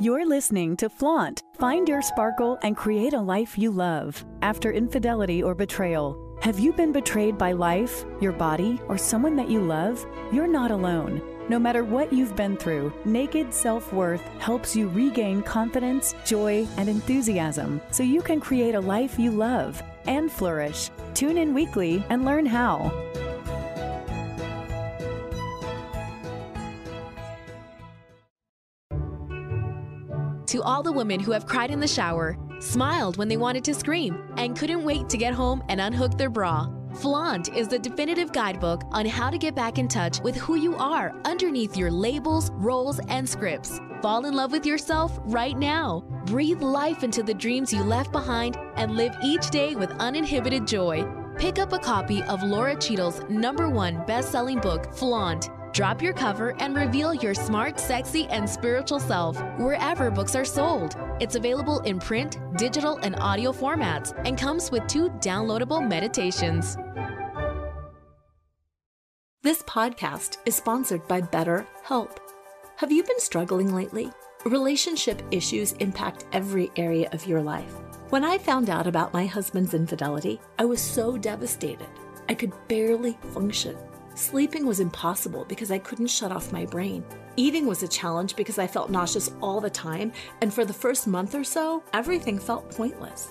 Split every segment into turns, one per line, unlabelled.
You're listening to Flaunt. Find your sparkle and create a life you love. After infidelity or betrayal, have you been betrayed by life, your body, or someone that you love? You're not alone. No matter what you've been through, Naked Self Worth helps you regain confidence, joy, and enthusiasm so you can create a life you love and flourish. Tune in weekly and learn how.
All the women who have cried in the shower, smiled when they wanted to scream, and couldn't wait to get home and unhook their bra. Flaunt is the definitive guidebook on how to get back in touch with who you are underneath your labels, roles, and scripts. Fall in love with yourself right now. Breathe life into the dreams you left behind and live each day with uninhibited joy. Pick up a copy of Lora Cheadle's number one best selling book, Flaunt. Drop your cover and reveal your smart, sexy, and spiritual self wherever books are sold. It's available in print, digital, and audio formats and comes with two downloadable meditations.
This podcast is sponsored by BetterHelp. Have you been struggling lately? Relationship issues impact every area of your life. When I found out about my husband's infidelity, I was so devastated. I could barely function. Sleeping was impossible because I couldn't shut off my brain. Eating was a challenge because I felt nauseous all the time, and for the first month or so, everything felt pointless.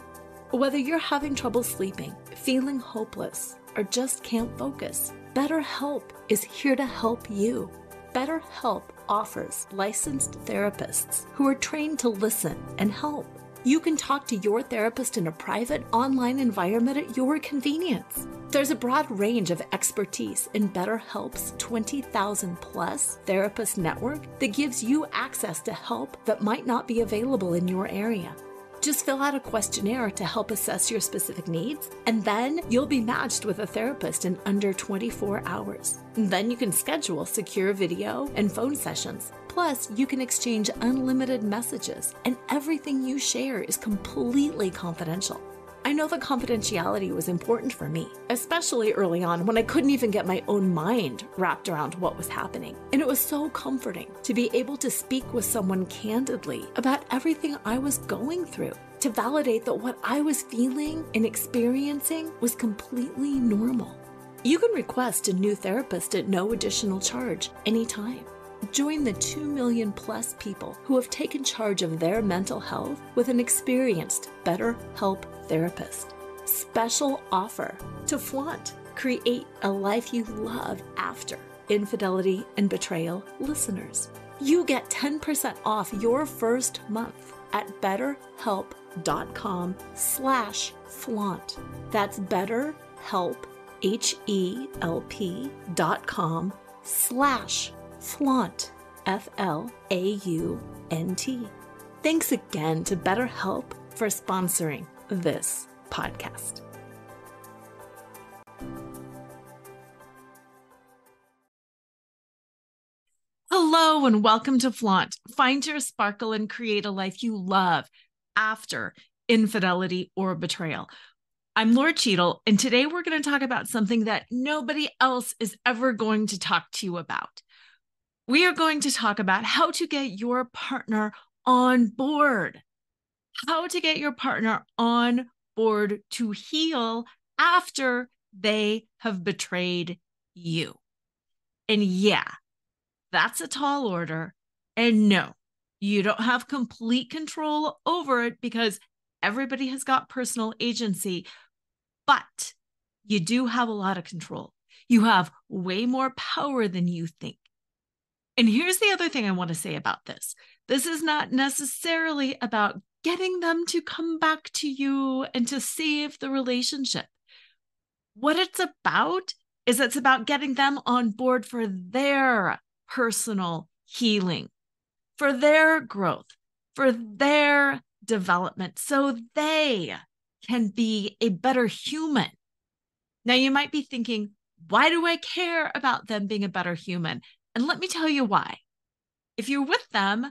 Whether you're having trouble sleeping, feeling hopeless, or just can't focus, BetterHelp is here to help you. BetterHelp offers licensed therapists who are trained to listen and help. You can talk to your therapist in a private online environment at your convenience. There's a broad range of expertise in BetterHelp's 20,000 plus therapist network that gives you access to help that might not be available in your area. Just fill out a questionnaire to help assess your specific needs, and then you'll be matched with a therapist in under 24 hours. Then you can schedule secure video and phone sessions. Plus, you can exchange unlimited messages, and everything you share is completely confidential. I know that confidentiality was important for me, especially early on when I couldn't even get my own mind wrapped around what was happening. And it was so comforting to be able to speak with someone candidly about everything I was going through, to validate that what I was feeling and experiencing was completely normal. You can request a new therapist at no additional charge anytime. Join the 2 million plus people who have taken charge of their mental health with an experienced BetterHelp therapist. Special offer to flaunt. Create a life you love after infidelity and betrayal listeners. You get 10% off your first month at betterhelp.com slash flaunt. That's betterhelp, H-E-L-P dot com slash flaunt, F L A U N T. Thanks again to BetterHelp for sponsoring this podcast.
Hello, and welcome to Flaunt. Find your sparkle and create a life you love after infidelity or betrayal. I'm Lora Cheadle, and today we're going to talk about something that nobody else is ever going to talk to you about. We are going to talk about how to get your partner on board, how to get your partner on board to heal after they have betrayed you. And yeah, that's a tall order. And no, you don't have complete control over it because everybody has got personal agency, but you do have a lot of control. You have way more power than you think. And here's the other thing I want to say about this this is not necessarily about getting them to come back to you and to save the relationship. What it's about is it's about getting them on board for their personal healing, for their growth, for their development, so they can be a better human. Now, you might be thinking, why do I care about them being a better human? And let me tell you why. If you're with them,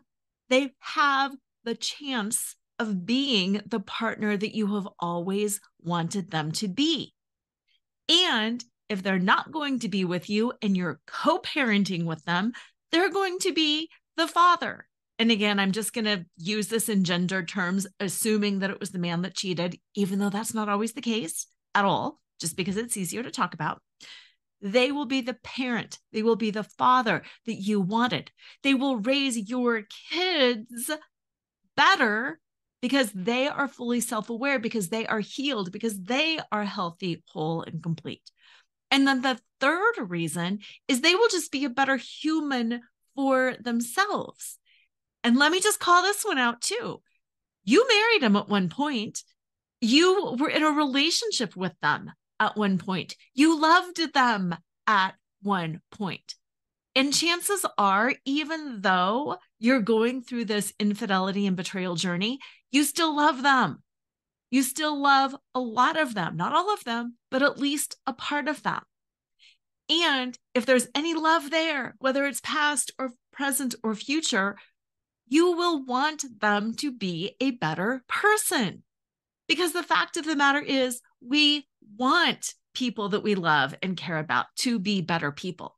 they have the chance of being the partner that you have always wanted them to be. And if they're not going to be with you and you're co parenting with them, they're going to be the father
And again, I'm just going to use this in gender terms, assuming that it was the man that cheated, even though that's not always the case at all, just because it's easier to talk about. They will be the parent, they will be the father that you wanted. They will raise your kids better because they are fully self aware, because they are healed, because they are healthy, whole, and complete. And then the third reason is they will just be a better human for themselves. And let me just call this one out too. You married them at one point. You were in a relationship with them at one point. You loved them at one point. And chances are, even though you're going through this infidelity and betrayal journey, you still love them. You still love a lot of them, not all of them, but at least a part of them. And if there's any love there, whether it's past or present or future, you will want them to be a better person. Because the fact of the matter is, we want people that we love and care about to be better people.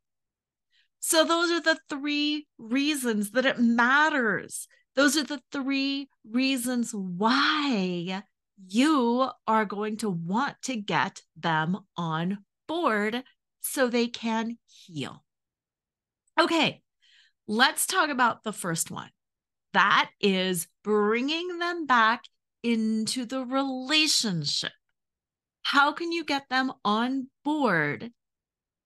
So, those are the three reasons that it matters. Those are the three reasons why you are going to want to get them on board so they can heal. Okay, let's talk about the first one. That is bringing them back into the relationship. How can you get them on board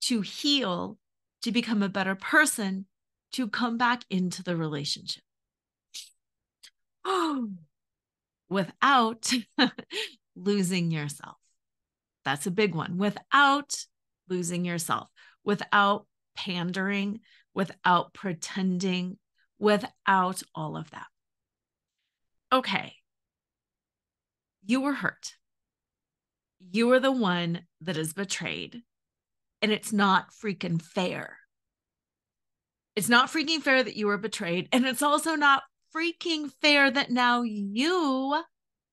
to heal to become a better person, to come back into the relationship. Oh, without losing yourself. That's a big one. Without losing yourself, without pandering, without pretending, without all of that. Okay. You were hurt. You were the one that is betrayed and it's not freaking fair. It's not freaking fair that you were betrayed. And it's also not freaking fair that now you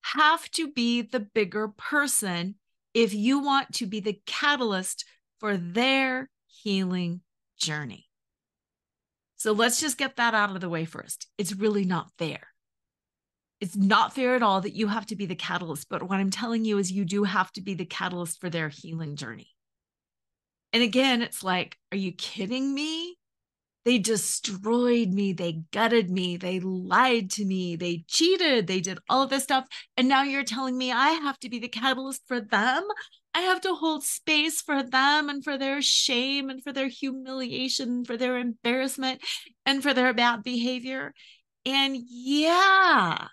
have to be the bigger person if you want to be the catalyst for their healing journey. So let's just get that out of the way first. It's really not fair. It's not fair at all that you have to be the catalyst. But what I'm telling you is you do have to be the catalyst for their healing journey. And again, it's like, are you kidding me? They destroyed me. They gutted me. They lied to me. They cheated. They did all of this stuff. And now you're telling me I have to be the catalyst for them? I have to hold space for them and for their shame and for their humiliation, for their embarrassment and for their bad behavior. And yeah,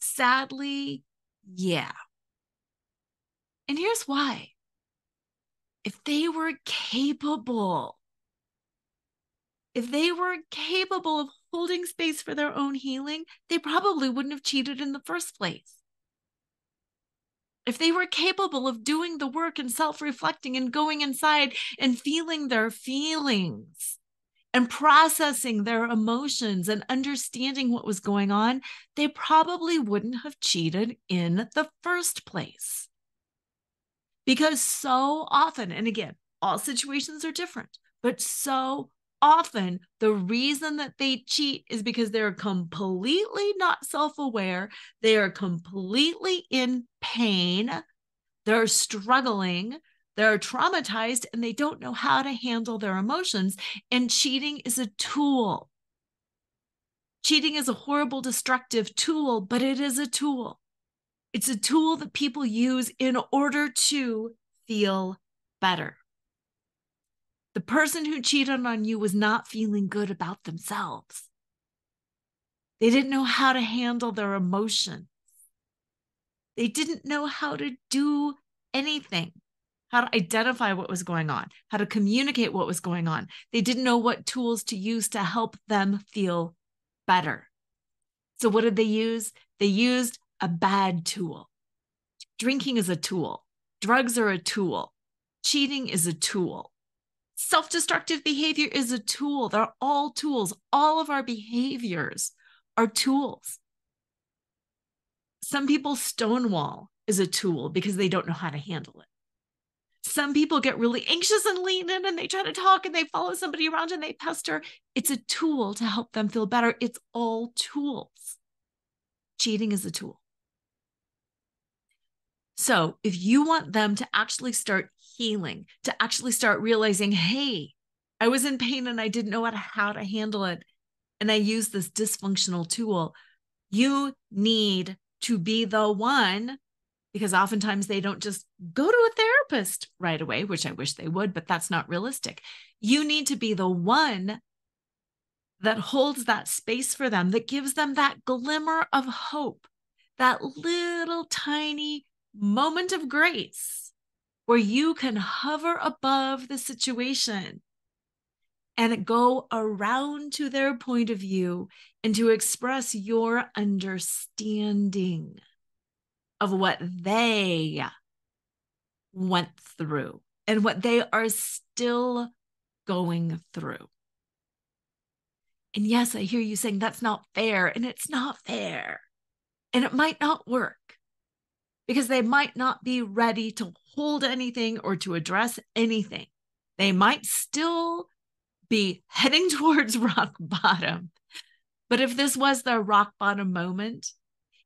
sadly, yeah. And here's why if they were capable, if they were capable of holding space for their own healing, they probably wouldn't have cheated in the first place. If they were capable of doing the work and self reflecting and going inside and feeling their feelings and processing their emotions and understanding what was going on, they probably wouldn't have cheated in the first place. Because so often, and again, all situations are different, but so often the reason that they cheat is because they're completely not self aware. They are completely in pain. They're struggling. They're traumatized and they don't know how to handle their emotions. And cheating is a tool. Cheating is a horrible, destructive tool, but it is a tool. It's a tool that people use in order to feel better. The person who cheated on you was not feeling good about themselves. They didn't know how to handle their emotions. They didn't know how to do anything, how to identify what was going on, how to communicate what was going on. They didn't know what tools to use to help them feel better. So, what did they use? They used a bad tool. Drinking is a tool. Drugs are a tool. Cheating is a tool. Self destructive behavior is a tool. They're all tools. All of our behaviors are tools. Some people stonewall is a tool because they don't know how to handle it. Some people get really anxious and lean in and they try to talk and they follow somebody around and they pester. It's a tool to help them feel better. It's all tools. Cheating is a tool. So, if you want them to actually start healing, to actually start realizing, hey, I was in pain and I didn't know how to handle it, and I used this dysfunctional tool, you need to be the one because oftentimes they don't just go to a therapist right away, which I wish they would, but that's not realistic. You need to be the one that holds that space for them, that gives them that glimmer of hope, that little tiny moment of grace where you can hover above the situation and go around to their point of view and to express your understanding of what they went through and what they are still going through. And yes, I hear you saying that's not fair, and it's not fair. And it might not work because they might not be ready to hold anything or to address anything. They might still be heading towards rock bottom. But if this was their rock bottom moment,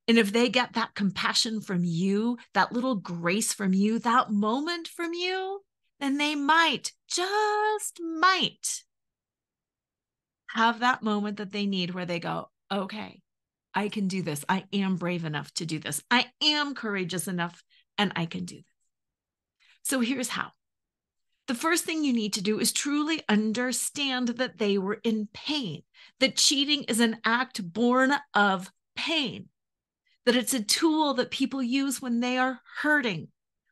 and if they get that compassion from you, that little grace from you, that moment from you, then they might, just might, have that moment that they need where they go, okay, I can do this. I am brave enough to do this. I am courageous enough and I can do this. So here's how. The first thing you need to do is truly understand that they were in pain, that cheating is an act born of pain, that it's a tool that people use when they are hurting,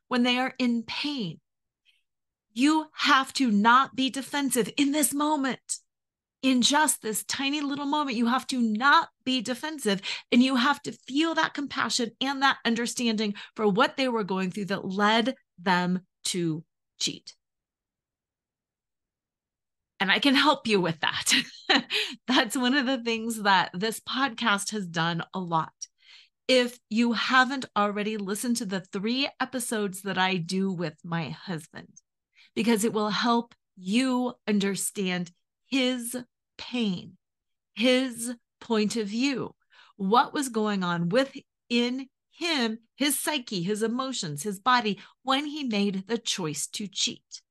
when they are in pain. You have to not be defensive in this moment in just this tiny little moment, you have to not be defensive and you have to feel that compassion and that understanding for what they were going through that led them to cheat. And I can help you with that. That's one of the things that this podcast has done a lot. If you haven't already listened to the three episodes that I do with my husband, because it will help you understand his pain, his point of view, what was going on within him, his psyche, his emotions, his body when he made the choice to cheat.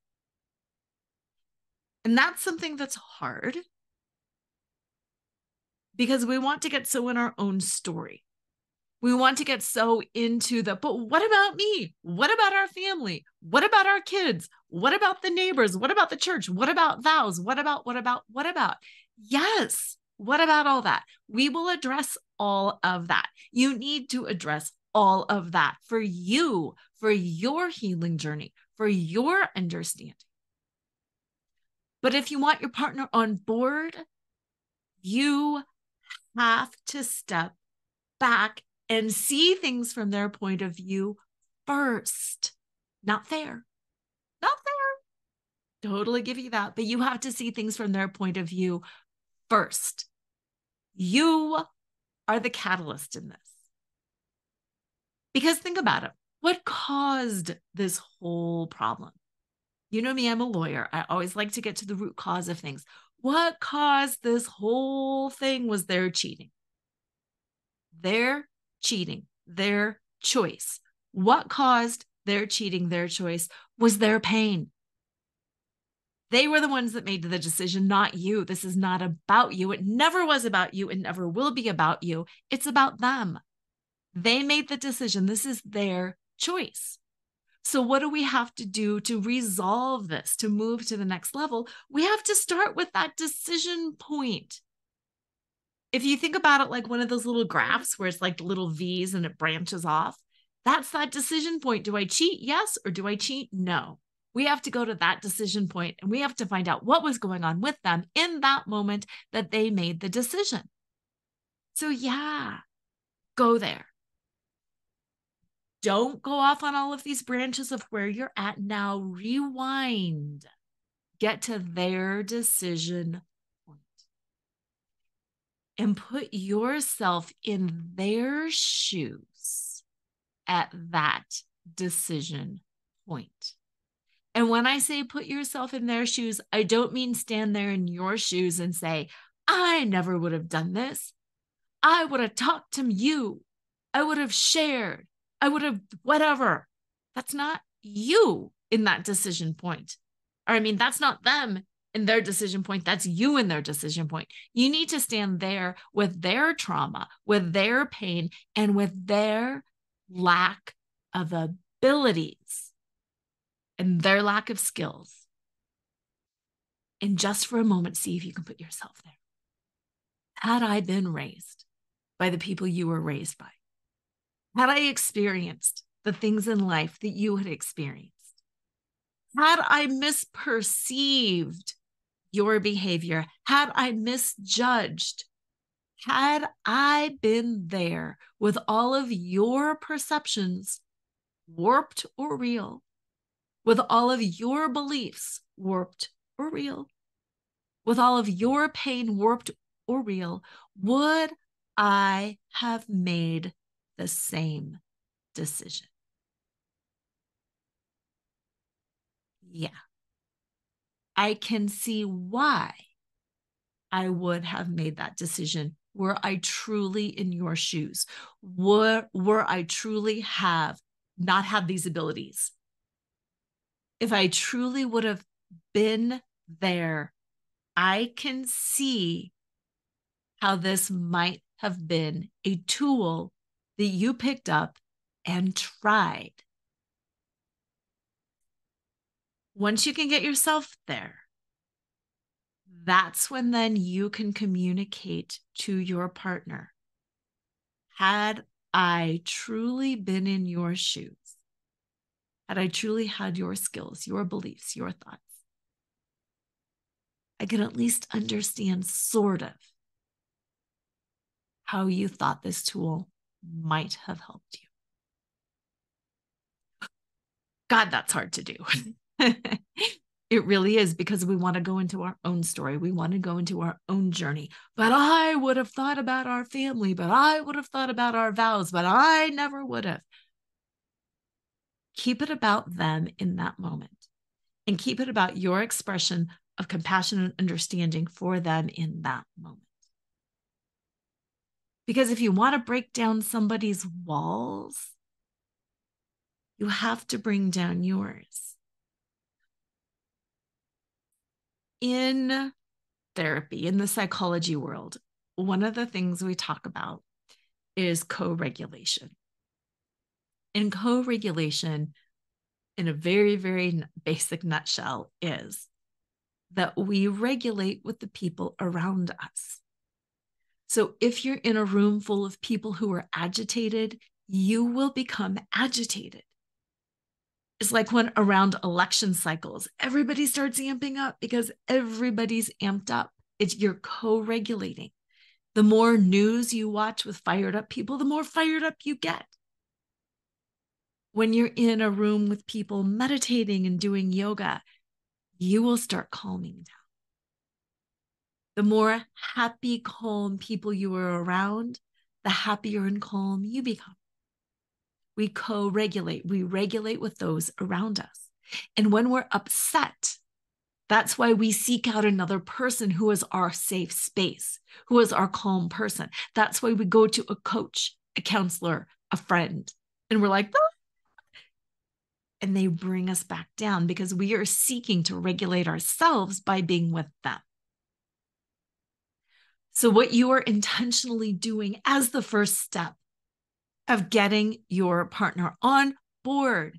And that's something that's hard because we want to get so in our own story. We want to get so into the, but what about me? What about our family? What about our kids? What about the neighbors? What about the church? What about vows? What about, what about, what about? Yes. What about all that? We will address all of that. You need to address all of that for you, for your healing journey, for your understanding. But if you want your partner on board, you have to step back and see things from their point of view first. Not fair. Not fair. Totally give you that. But you have to see things from their point of view first. You are the catalyst in this. Because think about it what caused this whole problem? You know me, I'm a lawyer. I always like to get to the root cause of things. What caused this whole thing was their cheating. Their cheating, their choice. What caused their cheating, their choice was their pain. They were the ones that made the decision, not you. This is not about you. It never was about you. It never will be about you. It's about them. They made the decision. This is their choice. So, what do we have to do to resolve this, to move to the next level? We have to start with that decision point if you think about it like one of those little graphs where it's like little V's and it branches off, that's that decision point. Do I cheat? Yes. Or do I cheat? No. We have to go to that decision point and we have to find out what was going on with them in that moment that they made the decision. So, yeah, go there. Don't go off on all of these branches of where you're at now. Rewind, get to their decision and put yourself in their shoes at that decision point. And when I say put yourself in their shoes, I don't mean stand there in your shoes and say, I never would have done this. I would have talked to you. I would have shared. I would have whatever. That's not you in that decision point. Or I mean, that's not them in their decision point. That's you in their decision point. You need to stand there with their trauma, with their pain, and with their lack of abilities and their lack of skills. And just for a moment, see if you can put yourself there. Had I been raised by the people you were raised by, had I experienced the things in life that you had experienced, had I misperceived your behavior, had I misjudged, had I been there with all of your perceptions, warped or real, with all of your beliefs, warped or real, with all of your pain, warped or real, would I have made the same decision? Yeah. I can see why I would have made that decision were I truly in your shoes, were, were I truly have not had these abilities. If I truly would have been there, I can see how this might have been a tool that you picked up and tried once you can get yourself there, that's when then you can communicate to your partner. Had I truly been in your shoes, had I truly had your skills, your beliefs, your thoughts, I can at least understand sort of how you thought this tool might have helped you. God, that's hard to do. it really is because we want to go into our own story. We want to go into our own journey. But I would have thought about our family, but I would have thought about our vows, but I never would have. Keep it about them in that moment and keep it about your expression of compassion and understanding for them in that moment. Because if you want to break down somebody's walls, you have to bring down yours. in therapy, in the psychology world, one of the things we talk about is co regulation. And co regulation, in a very, very basic nutshell, is that we regulate with the people around us. So if you're in a room full of people who are agitated, you will become agitated. It's like when around election cycles, everybody starts amping up because everybody's amped up. It's you're co-regulating. The more news you watch with fired up people, the more fired up you get. When you're in a room with people meditating and doing yoga, you will start calming down. The more happy, calm people you are around, the happier and calm you become we co regulate, we regulate with those around us. And when we're upset, that's why we seek out another person who is our safe space, who is our calm person. That's why we go to a coach, a counselor, a friend, and we're like, ah! And they bring us back down because we are seeking to regulate ourselves by being with them. So, what you are intentionally doing as the first step of getting your partner on board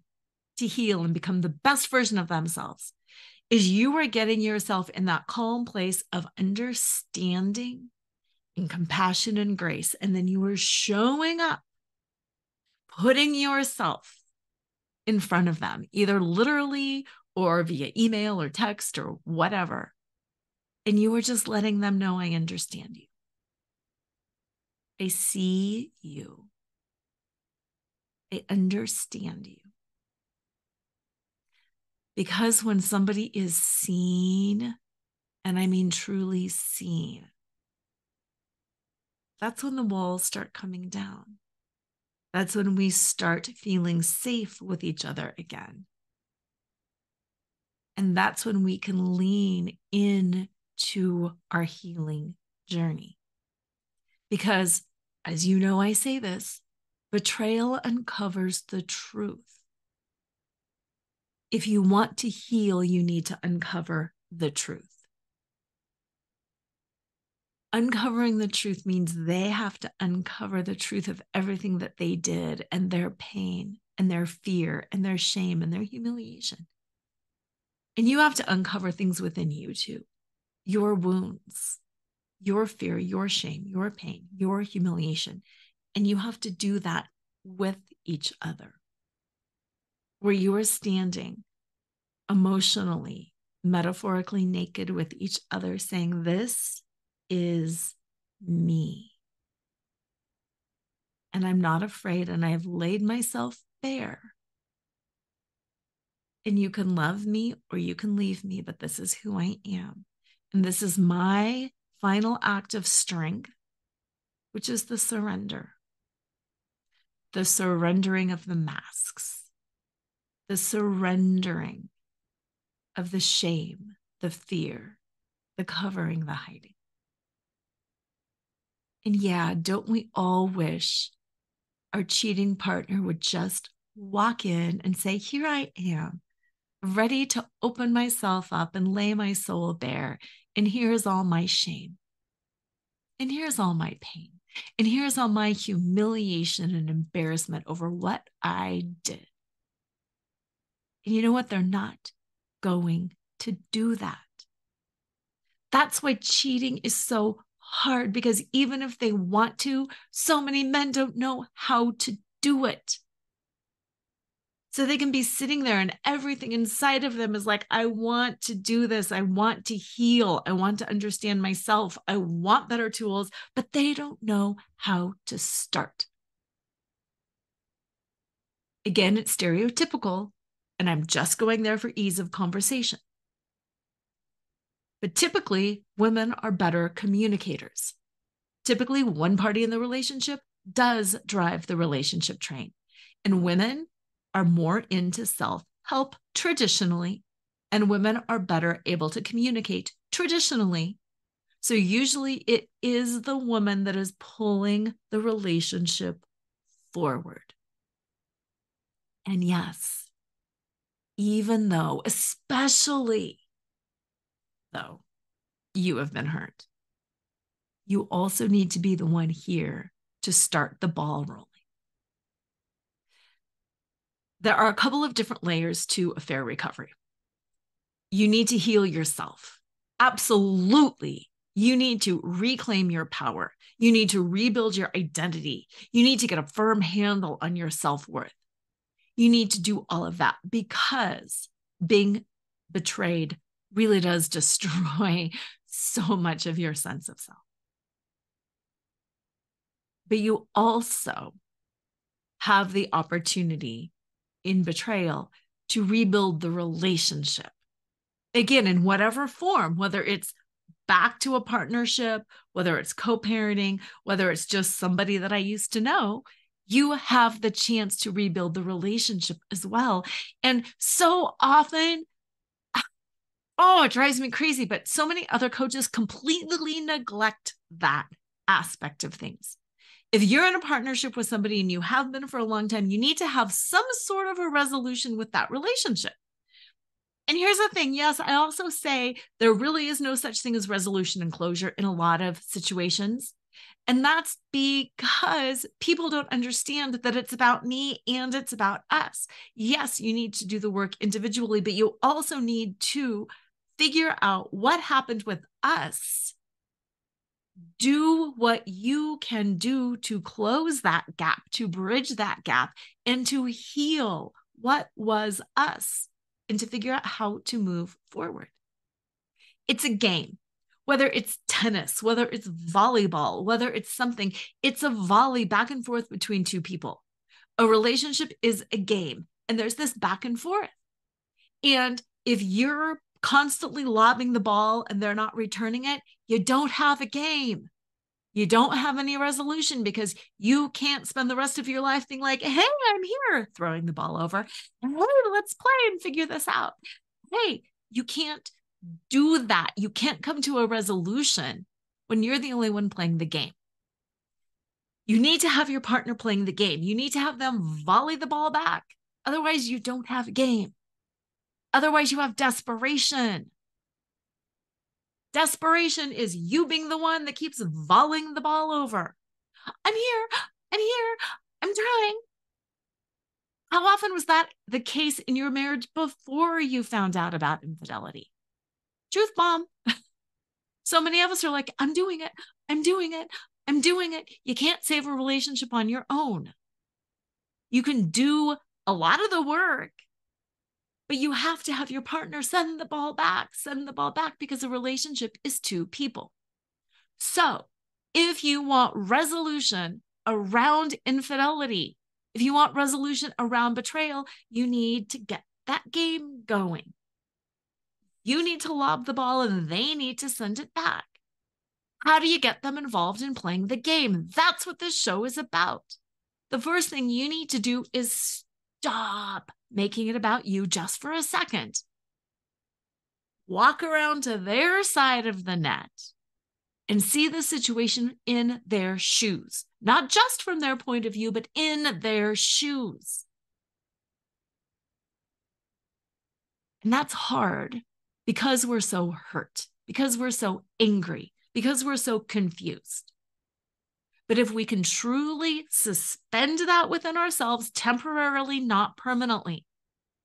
to heal and become the best version of themselves is you are getting yourself in that calm place of understanding and compassion and grace. And then you are showing up, putting yourself in front of them, either literally or via email or text or whatever. And you are just letting them know I understand you. I see you. I understand you. Because when somebody is seen, and I mean truly seen, that's when the walls start coming down. That's when we start feeling safe with each other again. And that's when we can lean into our healing journey. Because, as you know, I say this betrayal uncovers the truth. If you want to heal, you need to uncover the truth. Uncovering the truth means they have to uncover the truth of everything that they did and their pain and their fear and their shame and their humiliation. And you have to uncover things within you too your wounds, your fear, your shame, your pain, your humiliation. And you have to do that with each other, where you are standing emotionally, metaphorically naked with each other, saying, This is me. And I'm not afraid, and I have laid myself bare. And you can love me or you can leave me, but this is who I am. And this is my final act of strength, which is the surrender, the surrendering of the masks, the surrendering of the shame, the fear, the covering, the hiding. And yeah, don't we all wish our cheating partner would just walk in and say, Here I am, ready to open myself up and lay my soul bare. And here's all my shame. And here's all my pain. And here's all my humiliation and embarrassment over what I did. And you know what? They're not going to do that. That's why cheating is so hard because even if they want to, so many men don't know how to do it. So they can be sitting there and everything inside of them is like, I want to do this. I want to heal. I want to understand myself. I want better tools, but they don't know how to start. Again, it's stereotypical, and I'm just going there for ease of conversation. But typically, women are better communicators. Typically, one party in the relationship does drive the relationship train, and women are more into self help traditionally, and women are better able to communicate traditionally. So usually it is the woman that is pulling the relationship forward. And yes, even though, especially though you have been hurt, you also need to be the one here to start the ball rolling there are a couple of different layers to affair recovery. You need to heal yourself. Absolutely. You need to reclaim your power. You need to rebuild your identity. You need to get a firm handle on your self worth. You need to do all of that because being betrayed really does destroy so much of your sense of self. But you also have the opportunity in betrayal to rebuild the relationship. Again, in whatever form, whether it's back to a partnership, whether it's co parenting, whether it's just somebody that I used to know, you have the chance to rebuild the relationship as well. And so often, oh, it drives me crazy, but so many other coaches completely neglect that aspect of things if you're in a partnership with somebody and you have been for a long time, you need to have some sort of a resolution with that relationship. And here's the thing yes, I also say there really is no such thing as resolution and closure in a lot of situations. And that's because people don't understand that it's about me and it's about us. Yes, you need to do the work individually, but you also need to figure out what happened with us do what you can do to close that gap, to bridge that gap, and to heal what was us and to figure out how to move forward. It's a game, whether it's tennis, whether it's volleyball, whether it's something, it's a volley back and forth between two people. A relationship is a game, and there's this back and forth. And if you're constantly lobbing the ball and they're not returning it, you don't have a game. You don't have any resolution because you can't spend the rest of your life being like, hey, I'm here, throwing the ball over. Hey, let's play and figure this out. Hey, You can't do that. You can't come to a resolution when you're the only one playing the game. You need to have your partner playing the game. You need to have them volley the ball back. Otherwise, you don't have a game. Otherwise, you have desperation. Desperation is you being the one that keeps volleying the ball over. I'm here. I'm here. I'm trying. How often was that the case in your marriage before you found out about infidelity? Truth bomb. so many of us are like, I'm doing it. I'm doing it. I'm doing it. You can't save a relationship on your own. You can do a lot of the work, but you have to have your partner send the ball back, send the ball back because a relationship is two people. So if you want resolution around infidelity, if you want resolution around betrayal, you need to get that game going. You need to lob the ball and they need to send it back. How do you get them involved in playing the game? That's what this show is about. The first thing you need to do is stop making it about you just for a second. Walk around to their side of the net and see the situation in their shoes, not just from their point of view, but in their shoes. And that's hard because we're so hurt, because we're so angry, because we're so confused. But if we can truly suspend that within ourselves temporarily, not permanently,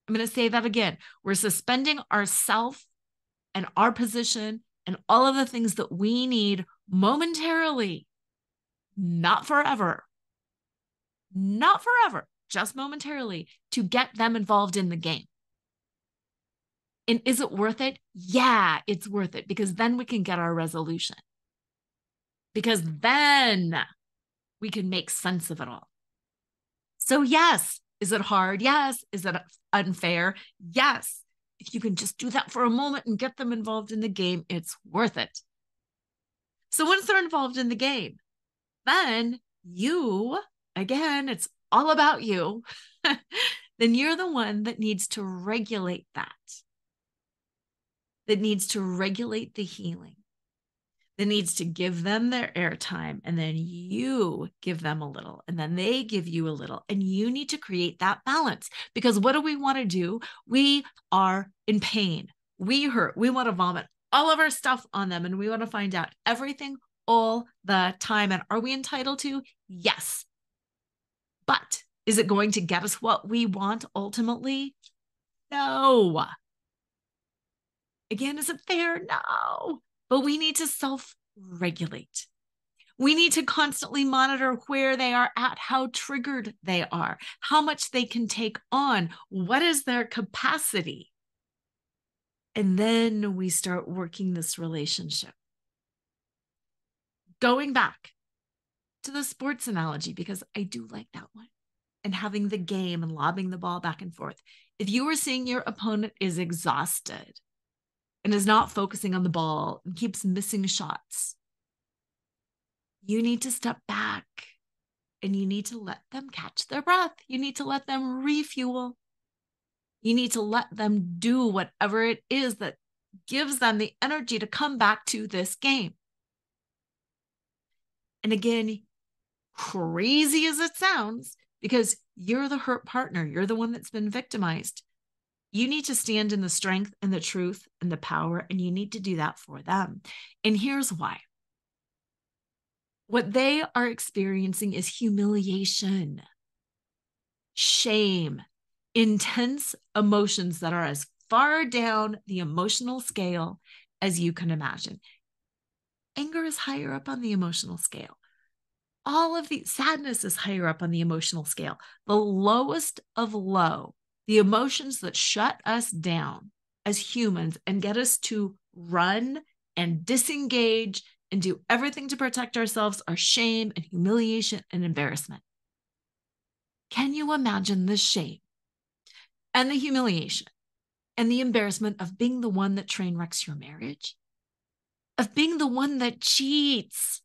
I'm going to say that again. We're suspending ourself and our position and all of the things that we need momentarily, not forever, not forever, just momentarily to get them involved in the game. And is it worth it? Yeah, it's worth it because then we can get our resolution. Because then we can make sense of it all. So, yes, is it hard? Yes. Is it unfair? Yes. If you can just do that for a moment and get them involved in the game, it's worth it. So once they're involved in the game, then you, again, it's all about you, then you're the one that needs to regulate that, that needs to regulate the healing that needs to give them their airtime and then you give them a little and then they give you a little and you need to create that balance. Because what do we want to do? We are in pain. We hurt. We want to vomit all of our stuff on them and we want to find out everything all the time. And are we entitled to? Yes. But is it going to get us what we want ultimately? No. Again is it fair? No but we need to self regulate. We need to constantly monitor where they are at, how triggered they are, how much they can take on, what is their capacity. And then we start working this relationship. Going back to the sports analogy, because I do like that one, and having the game and lobbing the ball back and forth. If you are seeing your opponent is exhausted, and is not focusing on the ball and keeps missing shots. You need to step back and you need to let them catch their breath. You need to let them refuel. You need to let them do whatever it is that gives them the energy to come back to this game. And again, crazy as it sounds, because you're the hurt partner, you're the one that's been victimized. You need to stand in the strength and the truth and the power, and you need to do that for them. And here's why what they are experiencing is humiliation, shame, intense emotions that are as far down the emotional scale as you can imagine. Anger is higher up on the emotional scale. All of the sadness is higher up on the emotional scale. The lowest of low the emotions that shut us down as humans and get us to run and disengage and do everything to protect ourselves are shame and humiliation and embarrassment. Can you imagine the shame and the humiliation and the embarrassment of being the one that train wrecks your marriage? Of being the one that cheats,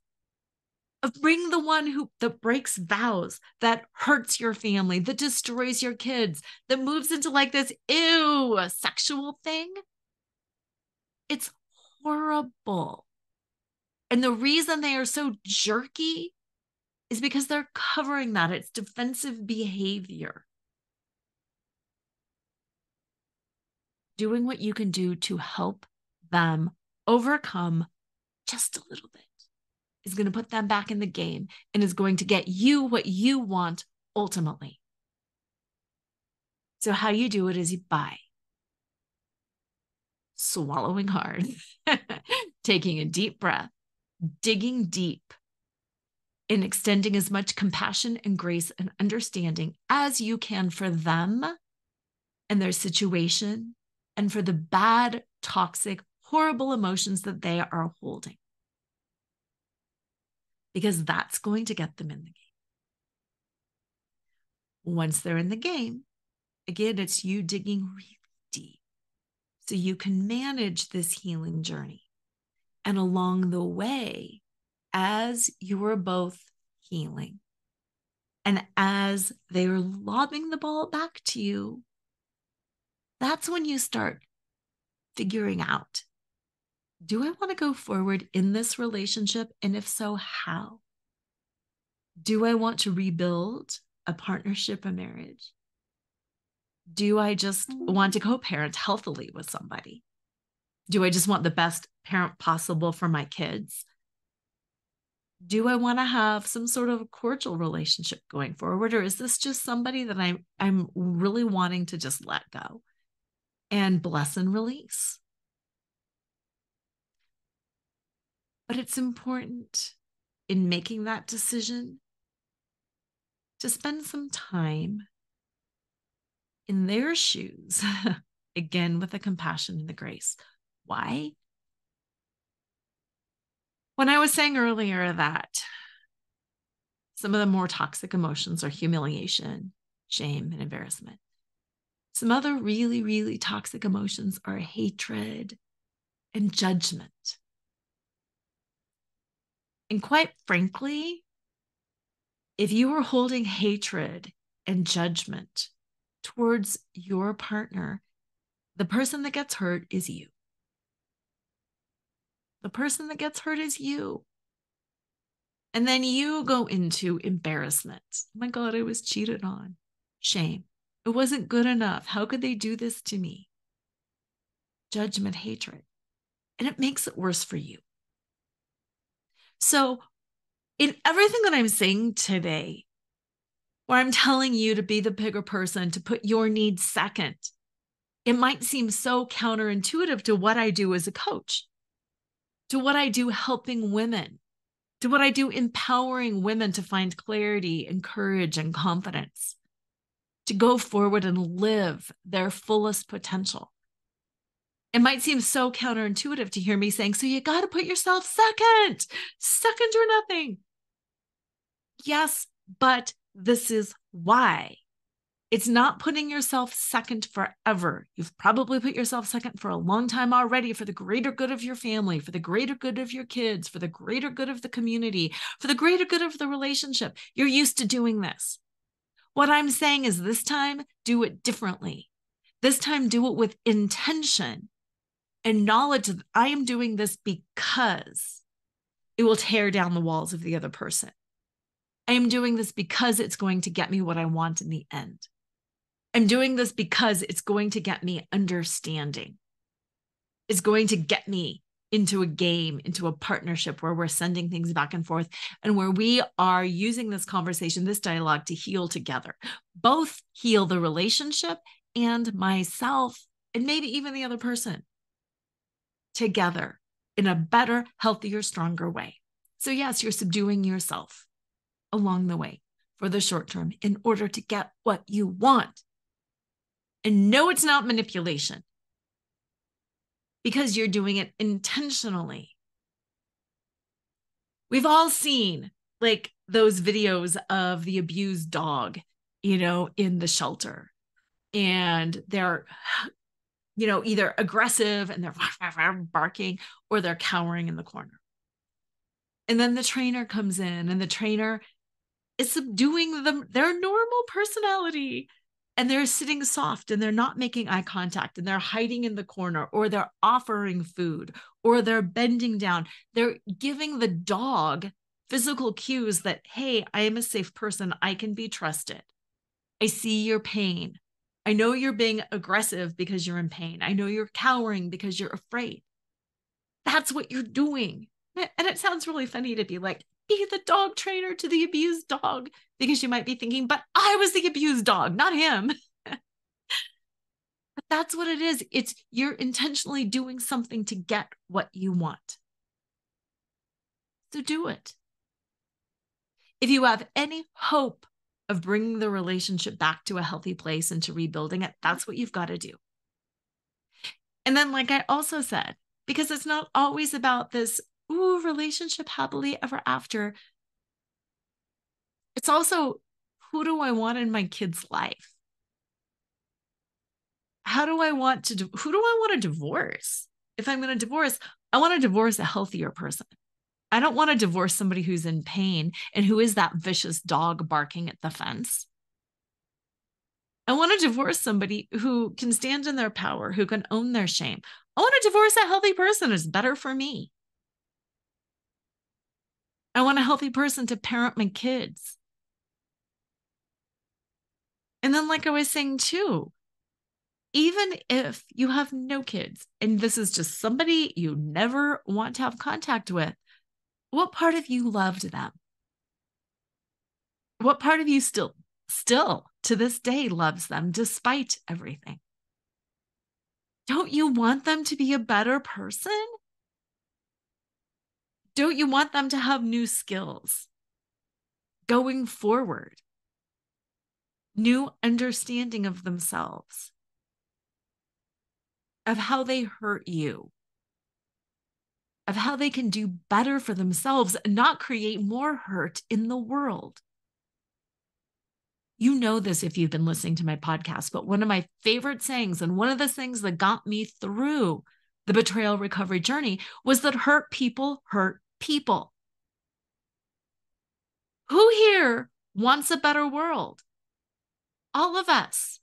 Uh, bring the one who that breaks vows, that hurts your family, that destroys your kids, that moves into like this ew sexual thing. It's horrible. And the reason they are so jerky is because they're covering that. It's defensive behavior. Doing what you can do to help them overcome just a little bit is going to put them back in the game and is going to get you what you want ultimately. So, how you do it is you buy, swallowing hard, taking a deep breath, digging deep, and extending as much compassion and grace and understanding as you can for them and their situation and for the bad, toxic, horrible emotions that they are holding. Because that's going to get them in the game. Once they're in the game, again, it's you digging really deep so you can manage this healing journey. And along the way, as you are both healing, and as they are lobbing the ball back to you, that's when you start figuring out do I want to go forward in this relationship? And if so, how? Do I want to rebuild a partnership, a marriage? Do I just mm. want to co parent healthily with somebody? Do I just want the best parent possible for my kids? Do I want to have some sort of cordial relationship going forward? Or is this just somebody that I'm, I'm really wanting to just let go and bless and release? But it's important in making that decision to spend some time in their shoes, again with the compassion and the grace. Why? When I was saying earlier that some of the more toxic emotions are humiliation, shame, and embarrassment. Some other really, really toxic emotions are hatred and judgment. And quite frankly, if you are holding hatred and judgment towards your partner, the person that gets hurt is you. The person that gets hurt is you. And then you go into embarrassment. Oh my God, I was cheated on. Shame. It wasn't good enough. How could they do this to me? Judgment, hatred. And it makes it worse for you. So, in everything that I'm saying today, where I'm telling you to be the bigger person, to put your needs second, it might seem so counterintuitive to what I do as a coach, to what I do helping women, to what I do empowering women to find clarity and courage and confidence, to go forward and live their fullest potential it might seem so counterintuitive to hear me saying, so you got to put yourself second, second or nothing. Yes, but this is why. It's not putting yourself second forever. You've probably put yourself second for a long time already for the greater good of your family, for the greater good of your kids, for the greater good of the community, for the greater good of the relationship. You're used to doing this. What I'm saying is this time, do it differently. This time, do it with intention and knowledge that I am doing this because it will tear down the walls of the other person. I am doing this because it's going to get me what I want in the end. I'm doing this because it's going to get me understanding. It's going to get me into a game, into a partnership where we're sending things back and forth and where we are using this conversation, this dialogue to heal together, both heal the relationship and myself, and maybe even the other person together in a better, healthier, stronger way. So, yes, you're subduing yourself along the way for the short term in order to get what you want. And no, it's not manipulation because you're doing it intentionally. We've all seen like those videos of the abused dog, you know, in the shelter. And they're you know, either aggressive and they're barking or they're cowering in the corner. And then the trainer comes in and the trainer is subduing them, their normal personality. and they're sitting soft and they're not making eye contact and they're hiding in the corner or they're offering food or they're bending down. They're giving the dog physical cues that, hey, I am a safe person. I can be trusted. I see your pain. I know you're being aggressive because you're in pain. I know you're cowering because you're afraid. That's what you're doing. And it sounds really funny to be like, be the dog trainer to the abused dog because you might be thinking, but I was the abused dog, not him. but that's what it is. It's you're intentionally doing something to get what you want. So do it. If you have any hope of bringing the relationship back to a healthy place and to rebuilding it, that's what you've got to do. And then, like I also said, because it's not always about this ooh, relationship happily ever after. It's also who do I want in my kid's life? How do I want to, who do I want to divorce? If I'm going to divorce, I want to divorce a healthier person. I don't want to divorce somebody who's in pain and who is that vicious dog barking at the fence. I want to divorce somebody who can stand in their power, who can own their shame. I want to divorce a healthy person. It's better for me. I want a healthy person to parent my kids. And then, like I was saying too, even if you have no kids and this is just somebody you never want to have contact with, what part of you loved them? What part of you still, still to this day loves them despite everything? Don't you want them to be a better person? Don't you want them to have new skills going forward? New understanding of themselves, of how they hurt you, of how they can do better for themselves and not create more hurt in the world. You know this if you've been listening to my podcast, but one of my favorite sayings, and one of the things that got me through the betrayal recovery journey was that hurt people hurt people. Who here wants a better world? All of us.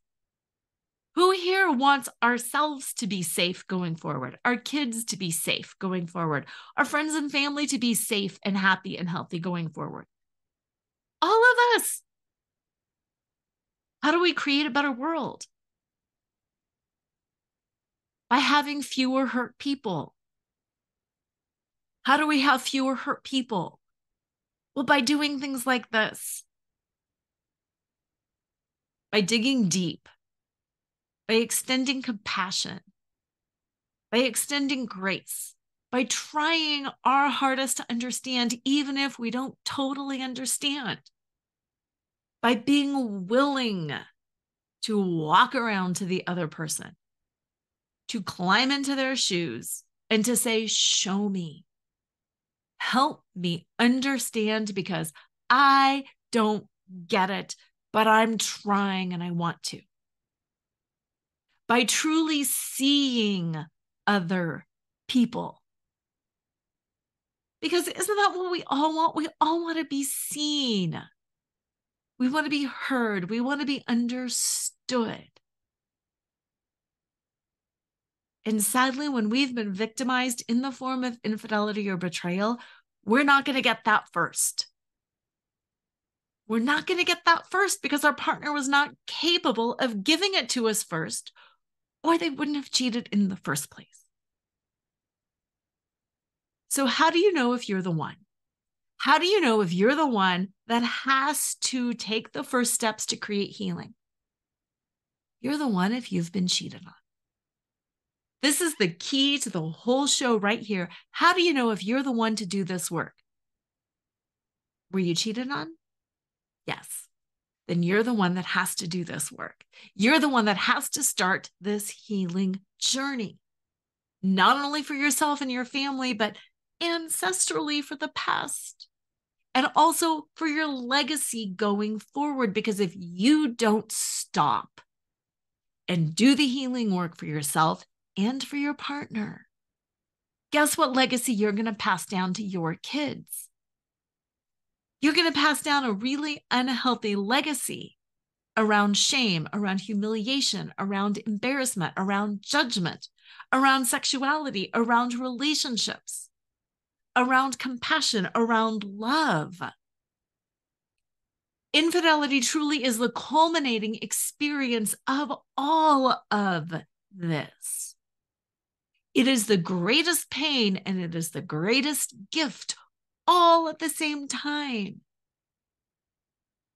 Who here wants ourselves to be safe going forward, our kids to be safe going forward, our friends and family to be safe and happy and healthy going forward? All of us. How do we create a better world? By having fewer hurt people. How do we have fewer hurt people? Well, by doing things like this, by digging deep, by extending compassion, by extending grace, by trying our hardest to understand, even if we don't totally understand, by being willing to walk around to the other person, to climb into their shoes and to say, Show me, help me understand because I don't get it, but I'm trying and I want to. By truly seeing other people. Because isn't that what we all want? We all want to be seen. We want to be heard. We want to be understood. And sadly, when we've been victimized in the form of infidelity or betrayal, we're not going to get that first. We're not going to get that first because our partner was not capable of giving it to us first, or they wouldn't have cheated in the first place. So, how do you know if you're the one? How do you know if you're the one that has to take the first steps to create healing? You're the one if you've been cheated on. This is the key to the whole show right here. How do you know if you're the one to do this work? Were you cheated on? Yes. Then you're the one that has to do this work. You're the one that has to start this healing journey, not only for yourself and your family, but ancestrally for the past and also for your legacy going forward. Because if you don't stop and do the healing work for yourself and for your partner. Guess what legacy you're going to pass down to your kids? You're going to pass down a really unhealthy legacy around shame, around humiliation, around embarrassment, around judgment, around sexuality, around relationships, around compassion, around love. Infidelity truly is the culminating experience of all of this. It is the greatest pain and it is the greatest gift all at the same time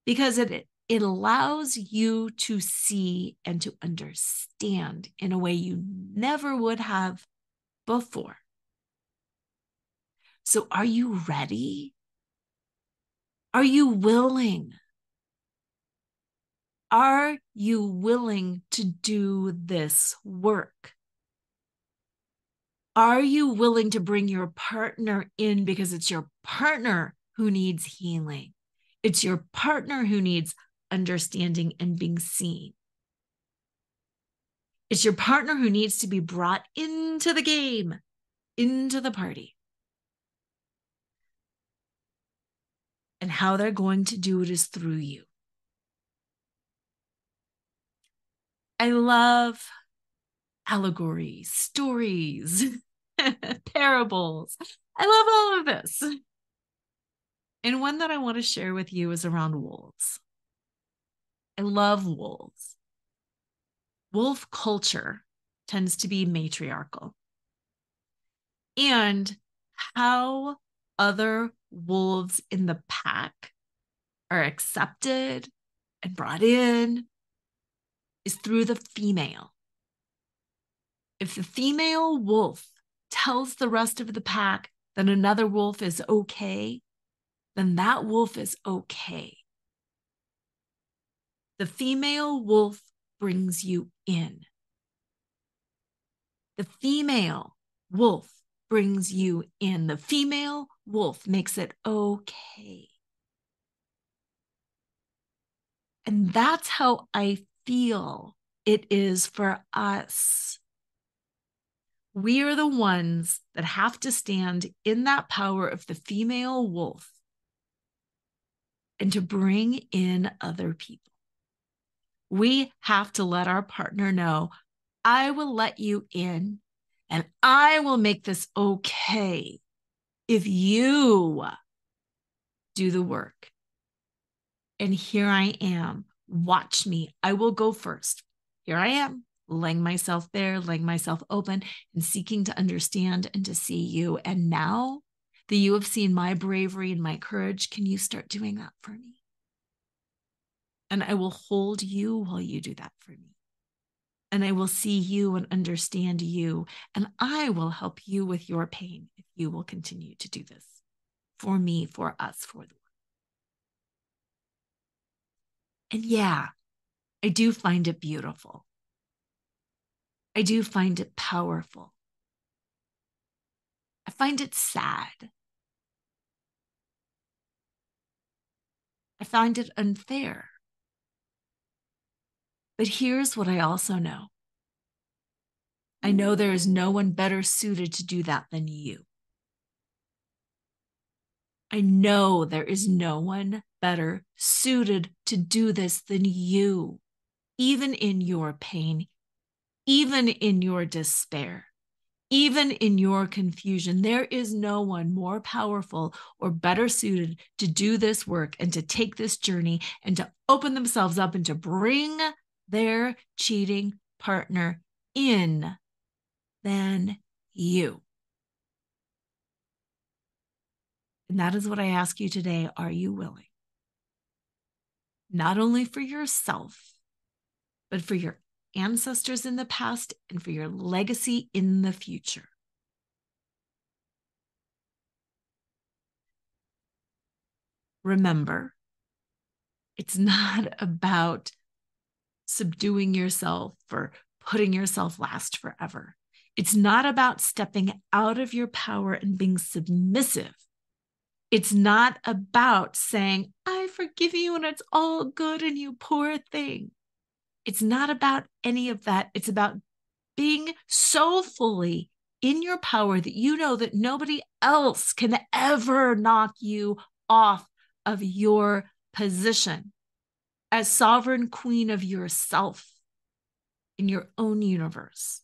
because it it allows you to see and to understand in a way you never would have before. So, are you ready? Are you willing? Are you willing to do this work? Are you willing to bring your partner in because it's your partner who needs healing? It's your partner who needs understanding and being seen. It's your partner who needs to be brought into the game, into the party. And how they're going to do it is through you. I love allegories, stories, parables. I love all of this. And one that I want to share with you is around wolves. I love wolves. Wolf culture tends to be matriarchal. And how other wolves in the pack are accepted and brought in is through the female. If the female wolf tells the rest of the pack that another wolf is okay, then that wolf is okay. The female wolf brings you in. The female wolf brings you in. The female wolf makes it okay. And that's how I feel it is for us. We are the ones that have to stand in that power of the female wolf and to bring in other people. We have to let our partner know I will let you in and I will make this okay if you do the work. And here I am watch me. I will go first. Here I am, laying myself there, laying myself open and seeking to understand and to see you. And now that you have seen my bravery and my courage, can you start doing that for me? And I will hold you while you do that for me. And I will see you and understand you. And I will help you with your pain if you will continue to do this for me, for us, for the world. And yeah, I do find it beautiful. I do find it powerful. I find it sad. I find it unfair. But here's what I also know I know mm. there is no one better suited to do that than you. I know there is no one better suited to do this than you, even in your pain, even in your despair, even in your confusion. There is no one more powerful or better suited to do this work and to take this journey and to open themselves up and to bring their cheating partner in than you. And that is what I ask you today. Are you willing? Not only for yourself, but for your ancestors in the past and for your legacy in the future. Remember, it's not about subduing yourself or putting yourself last forever. It's not about stepping out of your power and being submissive it's not about saying, I forgive you and it's all good and you poor thing. It's not about any of that. It's about being so fully in your power that you know that nobody else can ever knock you off of your position. as sovereign queen of yourself in your own universe.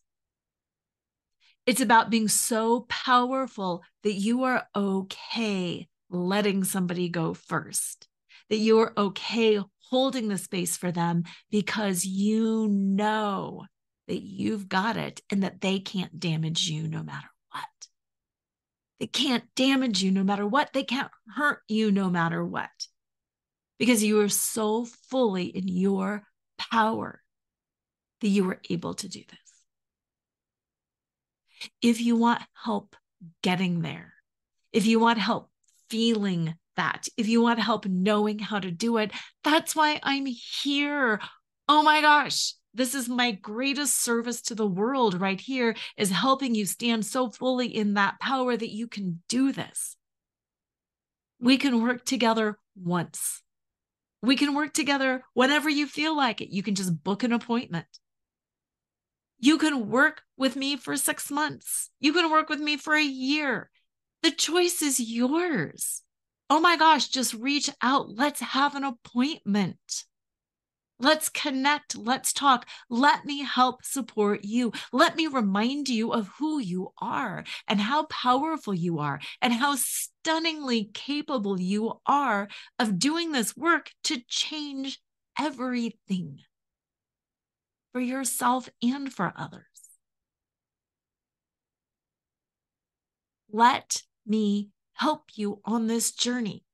It's about being so powerful that you are okay letting somebody go first, that you are okay holding the space for them because you know that you've got it and that they can't damage you no matter what. They can't damage you no matter what. They can't hurt you no matter what because you are so fully in your power that you were able to do this. If you want help getting there, if you want help feeling that, if you want help knowing how to do it, that's why I'm here. Oh my gosh, this is my greatest service to the world right here is helping you stand so fully in that power that you can do this. We can work together once. We can work together whenever you feel like it. You can just book an appointment. You can work with me for six months. You can work with me for a year. The choice is yours. Oh my gosh, just reach out. Let's have an appointment. Let's connect. Let's talk. Let me help support you. Let me remind you of who you are and how powerful you are and how stunningly capable you are of doing this work to change everything for yourself and for others. Let me help you on this journey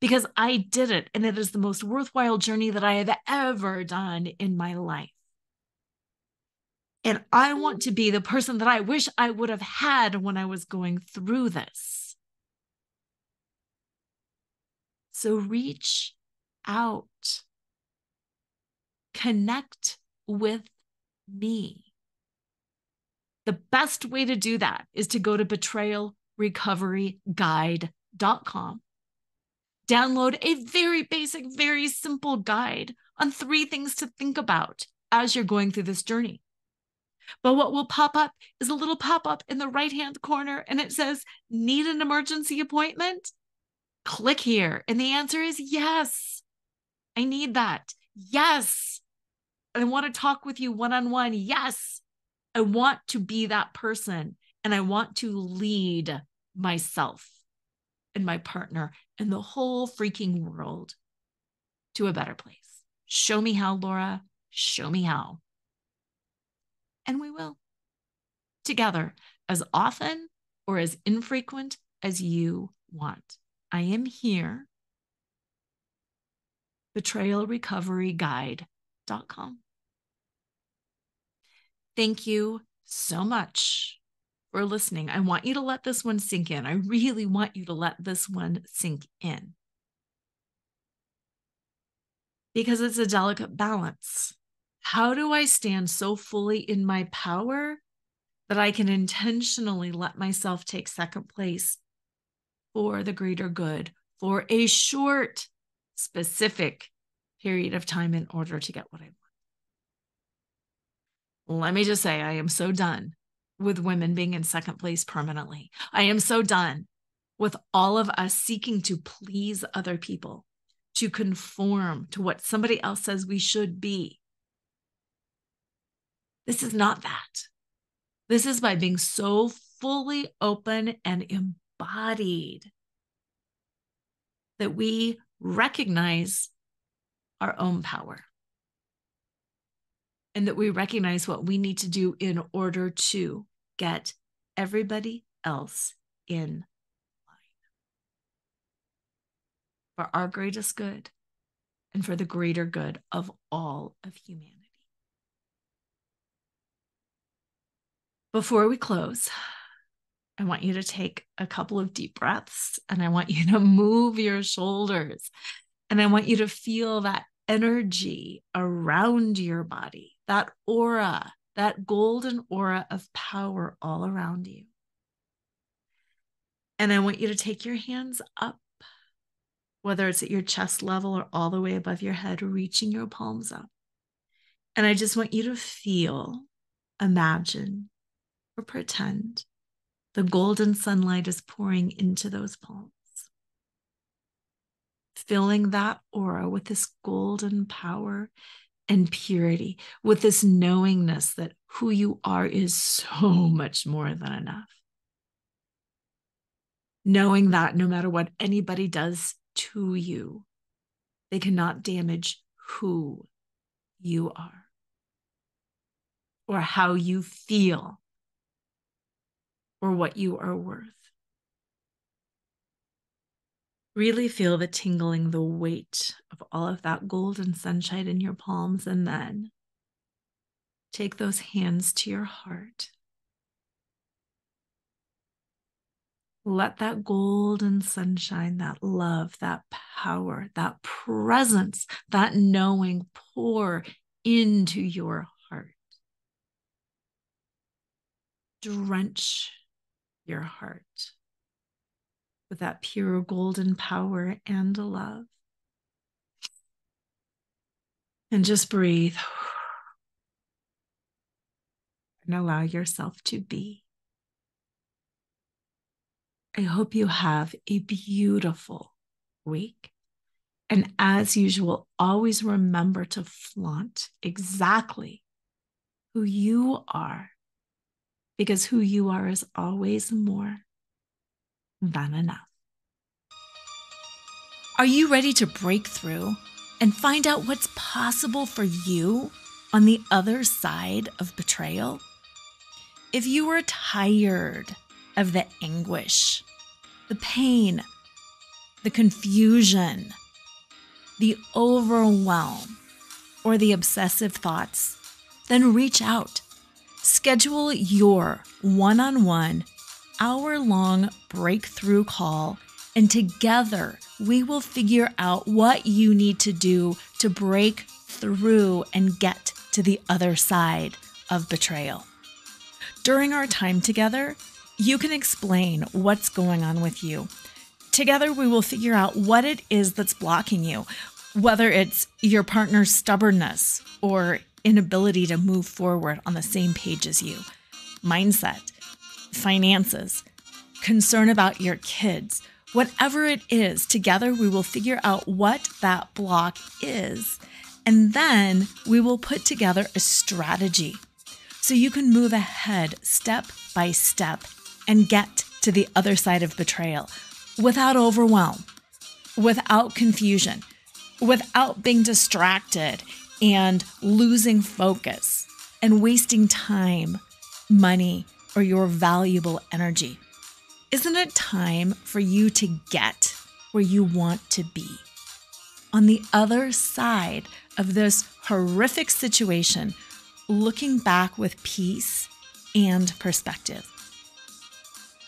because I did it and it is the most worthwhile journey that I have ever done in my life. And I want to be the person that I wish I would have had when I was going through this. So reach out, connect with me. The best way to do that is to go to betrayalrecoveryguide.com. Download a very basic, very simple guide on three things to think about as you're going through this journey. But what will pop up is a little pop up in the right hand corner and it says, Need an emergency appointment? Click here. And the answer is yes. I need that. Yes. I want to talk with you one on one. Yes. I want to be that person and I want to lead myself and my partner and the whole freaking world to a better place. Show me how, Lora. Show me how. And we will together as often or as infrequent as you want. I am here. Betrayalrecoveryguide.com. Thank you so much for listening. I want you to let this one sink in. I really want you to let this one sink in because it's a delicate balance. How do I stand so fully in my power that I can intentionally let myself take second place for the greater good for a short, specific period of time in order to get what I want? Let me just say, I am so done with women being in second place permanently. I am so done with all of us seeking to please other people, to conform to what somebody else says we should be. This is not that. This is by being so fully open and embodied that we recognize our own power and that we recognize what we need to do in order to get everybody else in line for our greatest good and for the greater good of all of humanity. Before we close, I want you to take a couple of deep breaths and I want you to move your shoulders and I want you to feel that energy around your body, that aura that golden aura of power all around you. And I want you to take your hands up, whether it's at your chest level or all the way above your head, reaching your palms up. And I just want you to feel, imagine, or pretend the golden sunlight is pouring into those palms. filling that aura with this golden power and purity, with this knowingness that who you are is so much more than enough. Knowing that no matter what anybody does to you, they cannot damage who you are or how you feel or what you are worth. Really feel the tingling, the weight of all of that golden sunshine in your palms, and then take those hands to your heart. Let that golden sunshine, that love, that power, that presence, that knowing pour into your heart. Drench your heart with that pure golden power and love. And just breathe and allow yourself to be. I hope you have a beautiful week. And as usual, always remember to flaunt exactly who you are, because who you are is always more than enough. Are you ready to break through and find out what's possible for you on the other side of betrayal? If you are tired of the anguish, the pain, the confusion, the overwhelm, or the obsessive thoughts, then reach out. Schedule your one on one hour long breakthrough call, and together we will figure out what you need to do to break through and get to the other side of betrayal. During our time together, you can explain what's going on with you. Together, we will figure out what it is that's blocking you, whether it's your partner's stubbornness or inability to move forward on the same page as you, mindset, finances, concern about your kids, whatever it is, together we will figure out what that block is. And then we will put together a strategy so you can move ahead step by step and get to the other side of betrayal without overwhelm, without confusion, without being distracted and losing focus and wasting time, money, or your valuable energy. Isn't it time for you to get where you want to be? On the other side of this horrific situation, looking back with peace and perspective.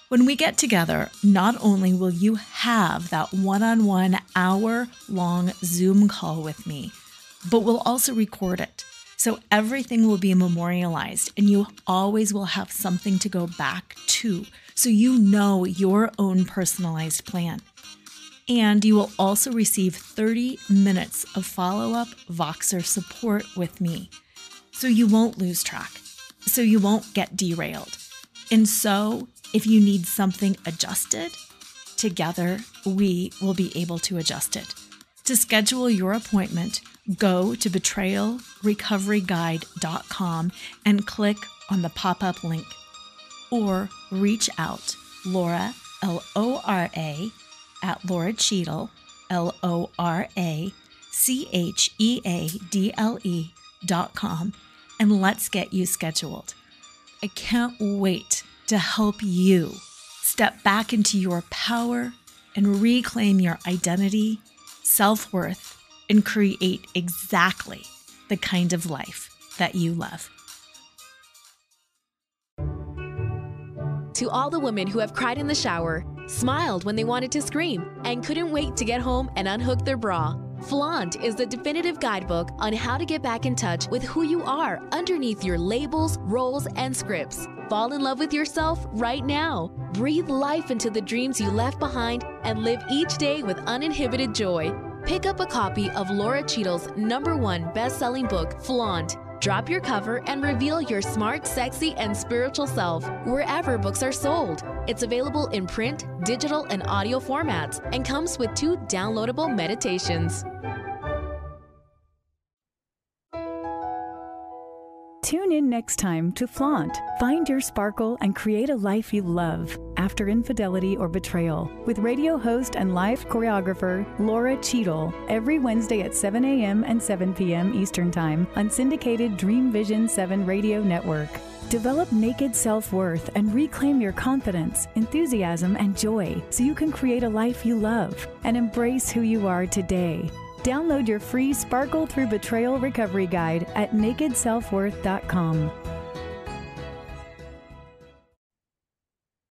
When we get together, not only will you have that one on one hour long Zoom call with me, but we'll also record it so everything will be memorialized and you always will have something to go back to so you know your own personalized plan. And you will also receive 30 minutes of follow up Voxer support with me so you won't lose track, so you won't get derailed. And so, if you need something adjusted, together we will be able to adjust it. To schedule your appointment, go to betrayalrecoveryguide.com and click on the pop up link or reach out Lora, L O R A, at Lora Cheadle, L O R A C H E A D L E dot com, and let's get you scheduled. I can't wait to help you step back into your power and reclaim your identity, self worth, and create exactly the kind of life that you love.
To all the women who have cried in the shower, smiled when they wanted to scream, and couldn't wait to get home and unhook their bra. Flaunt is the definitive guidebook on how to get back in touch with who you are underneath your labels, roles, and scripts. Fall in love with yourself right now. Breathe life into the dreams you left behind and live each day with uninhibited joy. Pick up a copy of Lora Cheadle's number one best selling book, Flaunt Drop your cover and reveal your smart, sexy, and spiritual self wherever books are sold. It's available in print, digital, and audio formats and comes with two downloadable meditations.
Tune in next time to Flaunt. Find your sparkle and create a life you love after infidelity or betrayal with radio host and life choreographer Lora Cheadle every Wednesday at 7 a.m. and 7 p.m. Eastern Time on syndicated Dream Vision 7 radio network. Develop naked self worth and reclaim your confidence, enthusiasm, and joy so you can create a life you love and embrace who you are today. Download your free Sparkle Through Betrayal Recovery Guide at nakedselfworth.com.